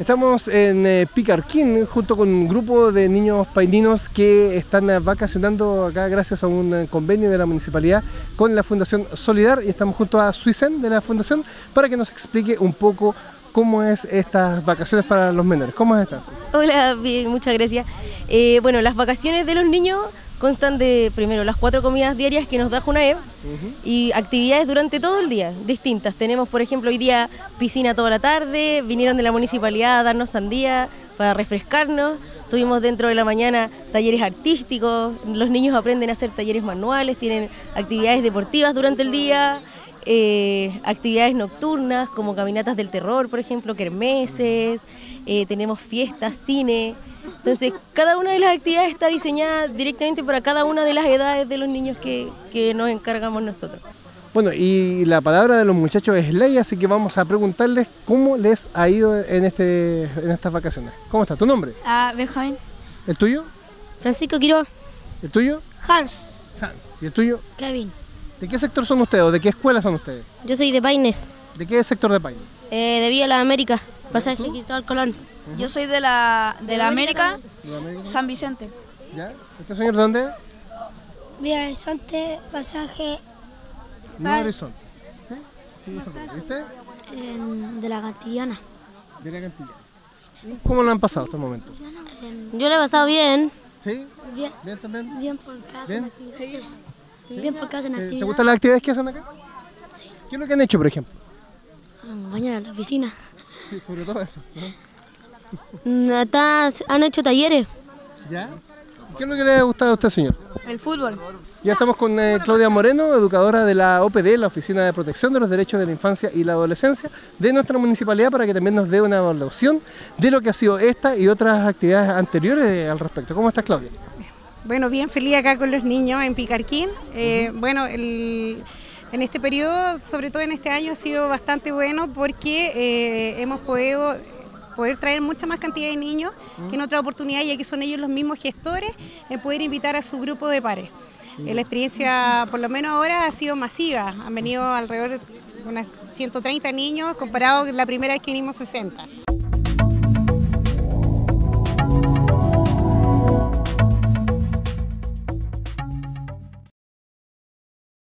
Estamos en eh, Picarquín junto con un grupo de niños paininos que están eh, vacacionando acá gracias a un eh, convenio de la municipalidad con la Fundación Solidar y estamos junto a Suicen de la Fundación para que nos explique un poco cómo es estas vacaciones para los menores. ¿Cómo estás? Hola, bien, muchas gracias. Eh, bueno, las vacaciones de los niños constan de, primero, las cuatro comidas diarias que nos da Junaev y actividades durante todo el día, distintas. Tenemos, por ejemplo, hoy día piscina toda la tarde, vinieron de la municipalidad a darnos sandía para refrescarnos. Tuvimos dentro de la mañana talleres artísticos, los niños aprenden a hacer talleres manuales, tienen actividades deportivas durante el día. Eh, actividades nocturnas como caminatas del terror, por ejemplo, kermeses, eh, tenemos fiestas, cine. Entonces, cada una de las actividades está diseñada directamente para cada una de las edades de los niños que, que nos encargamos nosotros. Bueno, y la palabra de los muchachos es ley, así que vamos a preguntarles cómo les ha ido en, este, en estas vacaciones. ¿Cómo está? ¿Tu nombre? Ah, Benjamín. ¿El tuyo? Francisco Quiroga. ¿El tuyo? Hans. Hans. ¿Y el tuyo? Kevin. ¿De qué sector son ustedes o de qué escuela son ustedes? Yo soy de Paine, ¿De qué sector de país? eh, de Villa La América, pasaje Cristóbal Colón. Yo soy de la, de la América, ¿De América? San Vicente. ¿Ya? ¿Este señor de dónde? Villa Horizonte, pasaje Nuevo Horizonte. ¿Sí? ¿Y usted? ¿Y usted? de la Cantillana. De la cantilla. ¿Y cómo lo han pasado hasta el momento? Yo le he pasado bien. ¿Sí? Bien, ¿Bien también? bien porque Bien. Bien porque hacen ¿Te, gustan las actividades que hacen acá? Sí. ¿Qué es lo que han hecho, por ejemplo? Ah, Bañar en la piscina. Sí, sobre todo eso. ¿no? Mm, han hecho talleres. ¿Ya? ¿Qué es lo que le ha gustado a usted, señor? El fútbol. Ya estamos con eh, Claudia Moreno, educadora de la OPD, la Oficina de Protección de los Derechos de la Infancia y la Adolescencia de nuestra municipalidad, para que también nos dé una evaluación de lo que ha sido esta y otras actividades anteriores al respecto. ¿Cómo estás, Claudia? Bueno, bien feliz acá con los niños en Picarquín. Eh, Bueno, el- en este periodo, sobre todo en este año, ha sido bastante bueno porque eh, hemos podido poder traer mucha más cantidad de niños que en otra oportunidad, ya que son ellos los mismos gestores, en poder invitar a su grupo de pares. Eh, La experiencia, por lo menos ahora, ha sido masiva. Han venido alrededor de unas 130 niños, comparado con la primera vez que vinimos 60.